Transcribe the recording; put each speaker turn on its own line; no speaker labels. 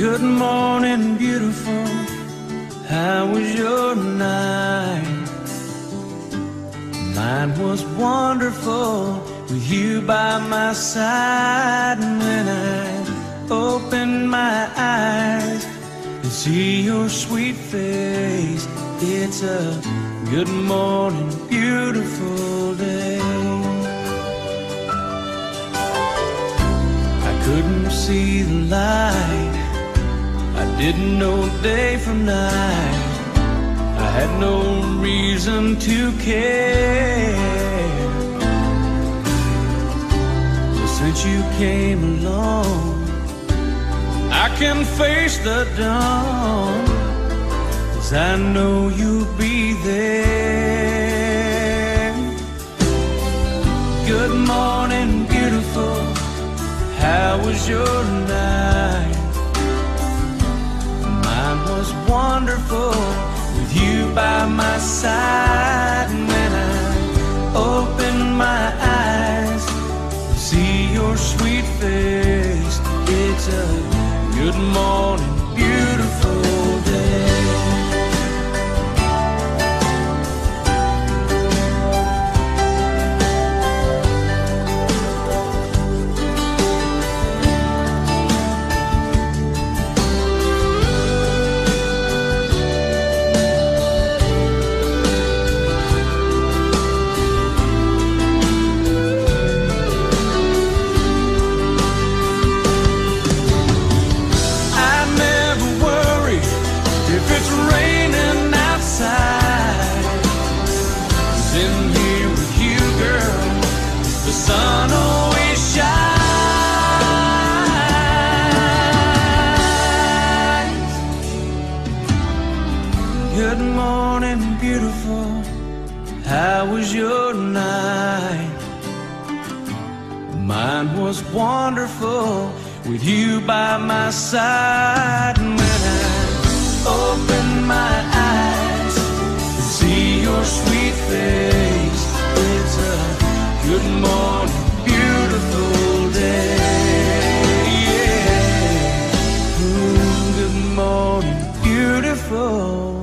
Good morning, beautiful. How was your night? Mine was wonderful with you by my side. And when I opened my eyes and see your sweet face, it's a good morning, beautiful day. I couldn't see the light. Didn't know day from night. I had no reason to care. But since you came along, I can face the dawn. Cause I know you'll be there. Good morning, beautiful. How was your night? Was wonderful with you by my side. And when I opened my eyes, see your sweet face. It's a good morning, beautiful 'Cause here with you, girl, the sun always shines. Good morning, beautiful. How was your night? Mine was wonderful with you by my side. And when I opened my eyes beautiful.